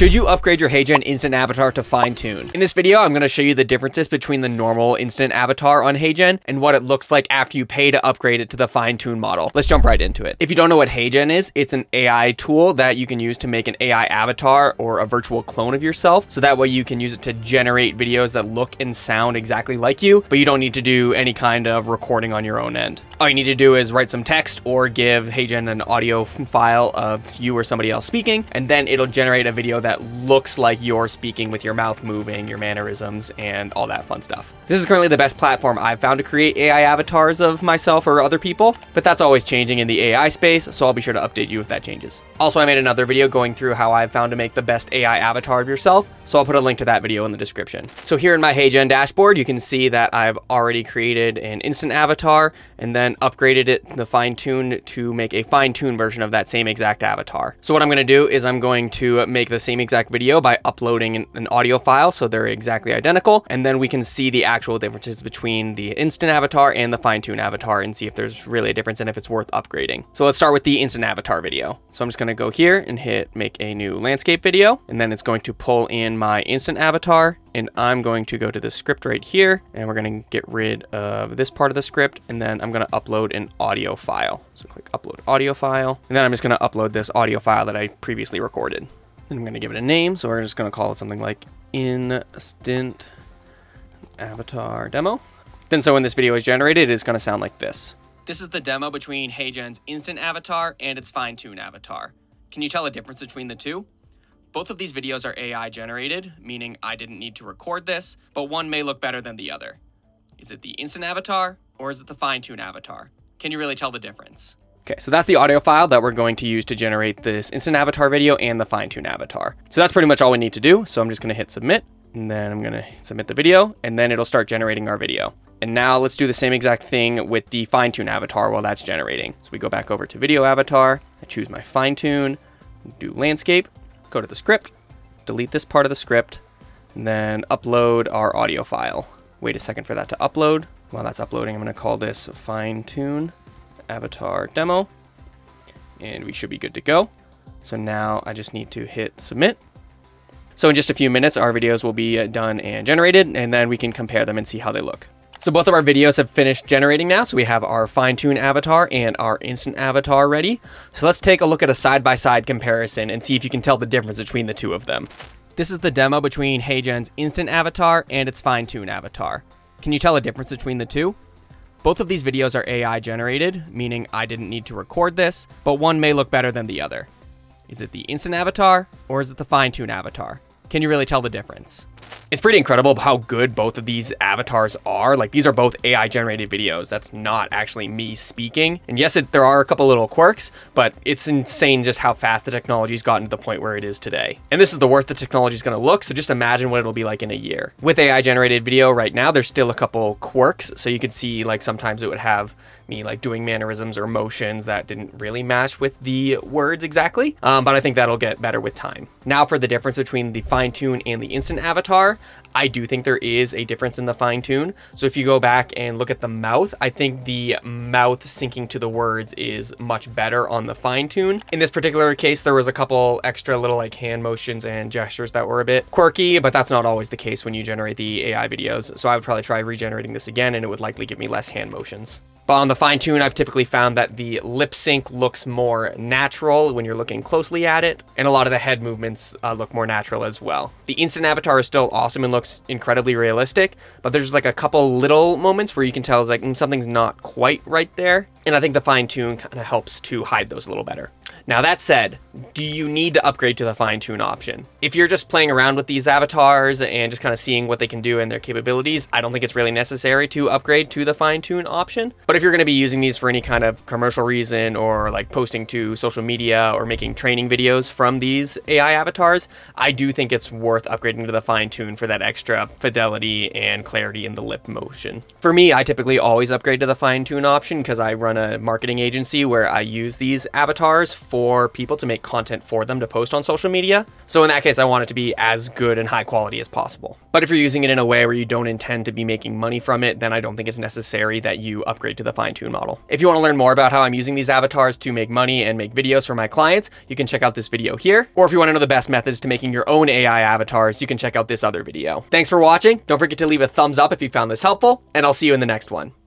Should you upgrade your HeyGen instant avatar to fine tune? In this video, I'm going to show you the differences between the normal instant avatar on HeyGen and what it looks like after you pay to upgrade it to the fine tune model. Let's jump right into it. If you don't know what HeyGen is, it's an AI tool that you can use to make an AI avatar or a virtual clone of yourself. So that way you can use it to generate videos that look and sound exactly like you, but you don't need to do any kind of recording on your own end. All you need to do is write some text or give HeyGen an audio file of you or somebody else speaking, and then it'll generate a video that looks like you're speaking with your mouth moving, your mannerisms, and all that fun stuff. This is currently the best platform I've found to create AI avatars of myself or other people, but that's always changing in the AI space, so I'll be sure to update you if that changes. Also, I made another video going through how I've found to make the best AI avatar of yourself, so I'll put a link to that video in the description. So here in my HeyGen dashboard, you can see that I've already created an instant avatar and then upgraded it, the fine tune to make a fine tune version of that same exact avatar. So what I'm gonna do is I'm going to make the same exact video by uploading an, an audio file so they're exactly identical, and then we can see the actual differences between the instant avatar and the fine tune avatar and see if there's really a difference and if it's worth upgrading. So let's start with the instant avatar video. So I'm just gonna go here and hit make a new landscape video, and then it's going to pull in my instant avatar and I'm going to go to the script right here and we're going to get rid of this part of the script and then I'm going to upload an audio file. So click upload audio file and then I'm just going to upload this audio file that I previously recorded. And I'm going to give it a name. So we're just going to call it something like instant avatar demo. Then so when this video is generated, it's going to sound like this. This is the demo between HeyGen's instant avatar and its fine tune avatar. Can you tell a difference between the two? Both of these videos are AI generated, meaning I didn't need to record this, but one may look better than the other. Is it the instant avatar or is it the fine tune avatar? Can you really tell the difference? Okay, so that's the audio file that we're going to use to generate this instant avatar video and the fine tune avatar. So that's pretty much all we need to do. So I'm just gonna hit submit and then I'm gonna submit the video and then it'll start generating our video. And now let's do the same exact thing with the fine tune avatar while that's generating. So we go back over to video avatar, I choose my fine tune, do landscape, go to the script, delete this part of the script, and then upload our audio file. Wait a second for that to upload. While that's uploading, I'm to call this fine tune avatar demo, and we should be good to go. So now I just need to hit submit. So in just a few minutes, our videos will be uh, done and generated, and then we can compare them and see how they look. So both of our videos have finished generating now. So we have our fine tune avatar and our instant avatar ready. So let's take a look at a side-by-side -side comparison and see if you can tell the difference between the two of them. This is the demo between HeyGen's instant avatar and its fine tune avatar. Can you tell a difference between the two? Both of these videos are AI generated, meaning I didn't need to record this, but one may look better than the other. Is it the instant avatar or is it the fine tune avatar? Can you really tell the difference? It's pretty incredible how good both of these avatars are. Like these are both AI generated videos. That's not actually me speaking. And yes, it, there are a couple little quirks, but it's insane just how fast the technology's gotten to the point where it is today. And this is the worst the technology is going to look. So just imagine what it'll be like in a year. With AI generated video right now, there's still a couple quirks. So you could see like sometimes it would have me like doing mannerisms or motions that didn't really match with the words exactly. Um, but I think that'll get better with time. Now for the difference between the fine tune and the instant avatar, I do think there is a difference in the fine tune. So if you go back and look at the mouth, I think the mouth syncing to the words is much better on the fine tune. In this particular case, there was a couple extra little like hand motions and gestures that were a bit quirky, but that's not always the case when you generate the AI videos. So I would probably try regenerating this again and it would likely give me less hand motions. But on the fine tune, I've typically found that the lip sync looks more natural when you're looking closely at it, and a lot of the head movements uh, look more natural as well. The instant avatar is still awesome and looks incredibly realistic, but there's like a couple little moments where you can tell it's like mm, something's not quite right there. And I think the fine tune kind of helps to hide those a little better. Now that said, do you need to upgrade to the fine tune option? If you're just playing around with these avatars and just kind of seeing what they can do and their capabilities, I don't think it's really necessary to upgrade to the fine tune option. But if you're going to be using these for any kind of commercial reason or like posting to social media or making training videos from these AI avatars, I do think it's worth upgrading to the fine tune for that extra fidelity and clarity in the lip motion. For me, I typically always upgrade to the fine tune option because I run run a marketing agency where I use these avatars for people to make content for them to post on social media. So in that case, I want it to be as good and high quality as possible. But if you're using it in a way where you don't intend to be making money from it, then I don't think it's necessary that you upgrade to the fine tune model. If you want to learn more about how I'm using these avatars to make money and make videos for my clients, you can check out this video here. Or if you want to know the best methods to making your own AI avatars, you can check out this other video. Thanks for watching. Don't forget to leave a thumbs up if you found this helpful, and I'll see you in the next one.